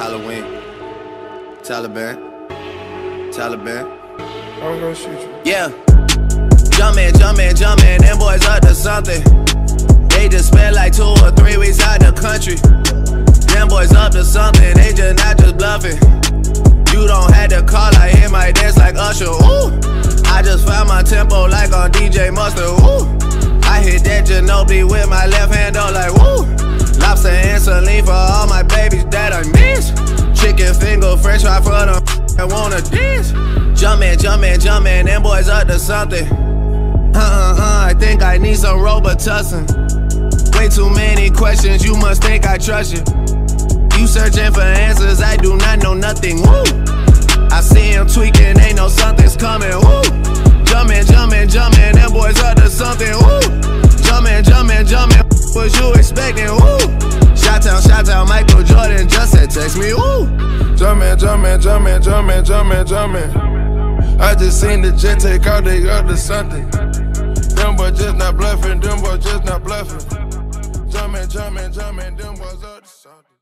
Halloween. Taliban. Taliban. I'm gonna shoot you. Yeah. Jumpman, Jumpman, Jumpman, them boys up to something. They just spent like two or three weeks out the country. Them boys up to something, they just not just bluffing. You don't have to call, I hit my dance like Usher. Ooh. I just found my tempo like on DJ Mustard. Ooh. I hit that Ginobili with my left hand, though, like woo. Lobster and saline for all my babies that I miss. Chicken finger, french fry for them that wanna dance. Jumpman, Jumpman, Jumpman, them boys up to something. Uh uh uh, I think I need some Robitussin. Way too many questions, you must think I trust you. You searching for answers, I do not know nothing. Woo! I see him tweaking, ain't no something's coming. Woo! Jumpman, Jumpman, Jumpman, them boys up to something. Woo! Jumpin', jumpin', jumpin', what you expecting? Woo! Shout out, shout out, Michael Jordan just said text me. Woo! jumping, jumping, jumping, jumping, jumping. I just seen the jet take out they other something. Them boys just not bluffing, them boys just not bluffing. Jumpman, Jumpman, Jumpman, them boys up to something.